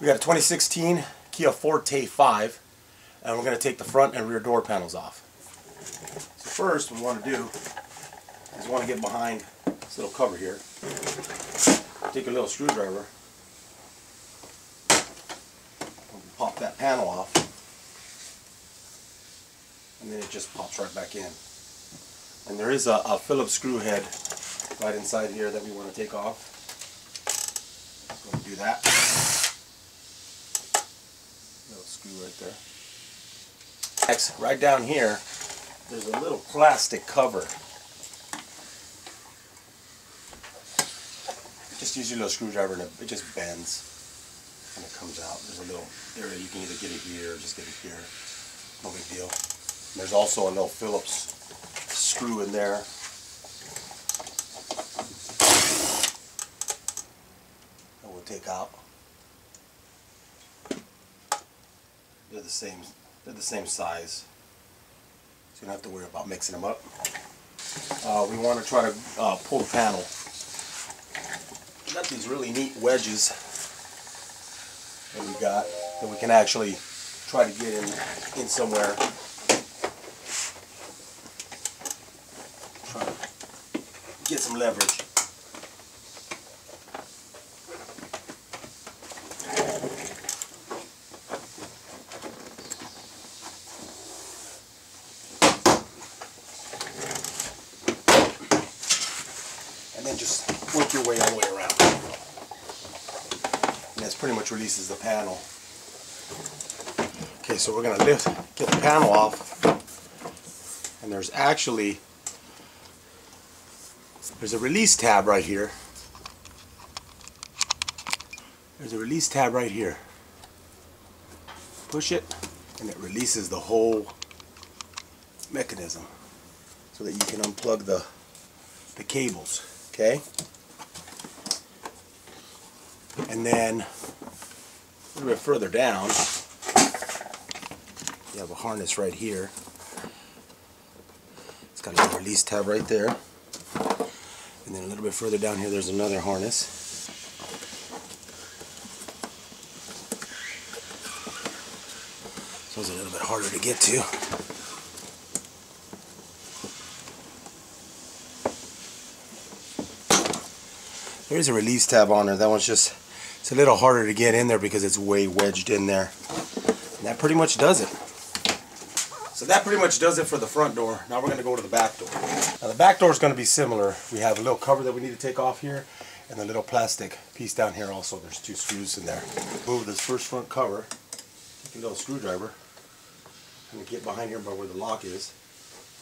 We got a 2016 Kia Forte 5 and we're going to take the front and rear door panels off. So first we want to do is want to get behind this little cover here. Take a little screwdriver pop that panel off and then it just pops right back in. And there is a, a Phillips screw head right inside here that we want to take off. Go do that. Right there. Next, right down here, there's a little plastic cover. Just use your little screwdriver and it just bends and it comes out. There's a little area you can either get it here or just get it here. No big deal. And there's also a little Phillips screw in there. That we'll take out. They're the same. They're the same size, so you don't have to worry about mixing them up. Uh, we want to try to uh, pull the panel. Got these really neat wedges that we got that we can actually try to get in in somewhere. Try to get some leverage. And then your way all the way around. And this pretty much releases the panel. Okay, so we're going to lift, get the panel off. And there's actually, there's a release tab right here. There's a release tab right here. Push it, and it releases the whole mechanism so that you can unplug the, the cables, okay? And then a little bit further down, you have a harness right here. It's got a release tab right there. And then a little bit further down here, there's another harness. So it's a little bit harder to get to. There is a release tab on there. That one's just, it's a little harder to get in there because it's way wedged in there. And that pretty much does it. So that pretty much does it for the front door. Now we're going to go to the back door. Now the back door is going to be similar. We have a little cover that we need to take off here and a little plastic piece down here also. There's two screws in there. Move this first front cover. Take a little screwdriver and get behind here by where the lock is.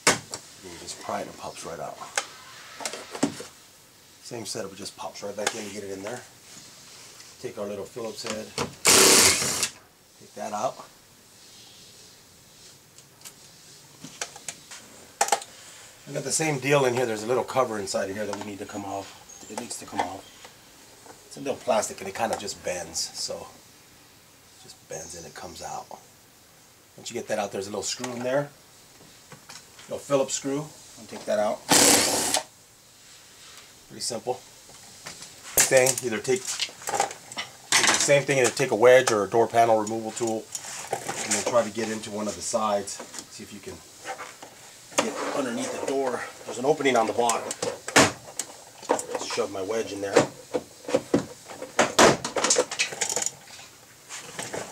And you just pry it and it pops right out. Same setup, it just pops right back in get it in there. Take our little Phillips head, take that out. I got the same deal in here, there's a little cover inside of here that we need to come off. It needs to come off. It's a little plastic and it kind of just bends, so just bends and it comes out. Once you get that out, there's a little screw in there. Little Phillips screw. I'll take that out. Pretty simple. Thing, either take same thing, either take a wedge or a door panel removal tool and then try to get into one of the sides. See if you can get underneath the door. There's an opening on the bottom. Let's shove my wedge in there.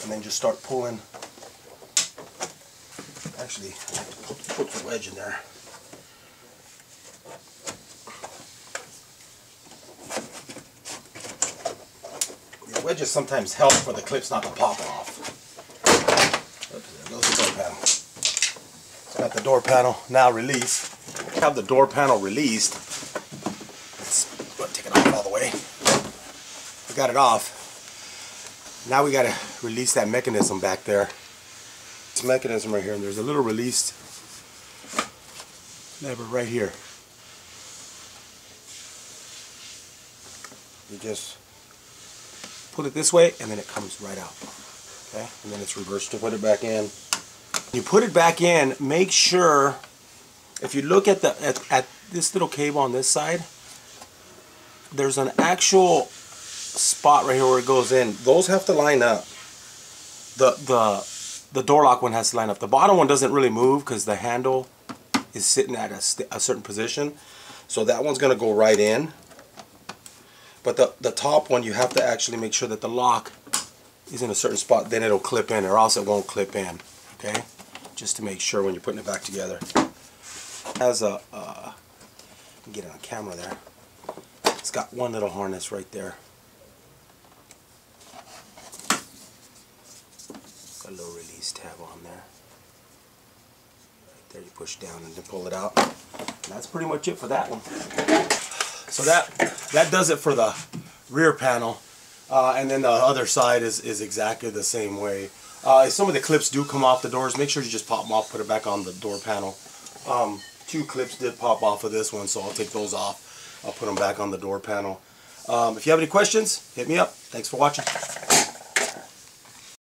And then just start pulling. Actually, put the wedge in there. Wedges sometimes help for the clips not to pop off. Oops, there goes the door panel. So got the door panel now released. Have the door panel released. Let's go take it off all the way. We got it off. Now we got to release that mechanism back there. This mechanism right here, and there's a little released lever right here. You just pull it this way and then it comes right out. Okay, and then it's reversed to put it back in. You put it back in, make sure if you look at the at, at this little cable on this side, there's an actual spot right here where it goes in, those have to line up. The the the door lock one has to line up. The bottom one doesn't really move because the handle is sitting at a, a certain position. So that one's going to go right in. But the, the top one, you have to actually make sure that the lock is in a certain spot. Then it'll clip in or else it won't clip in. Okay? Just to make sure when you're putting it back together. Has a, uh, get it on camera there. It's got one little harness right there. Got a little release tab on there. Right there you push down and then pull it out. And that's pretty much it for that one. So that that does it for the rear panel. Uh, and then the other side is, is exactly the same way. Uh, some of the clips do come off the doors, make sure you just pop them off, put it back on the door panel. Um, two clips did pop off of this one, so I'll take those off. I'll put them back on the door panel. Um, if you have any questions, hit me up. Thanks for watching.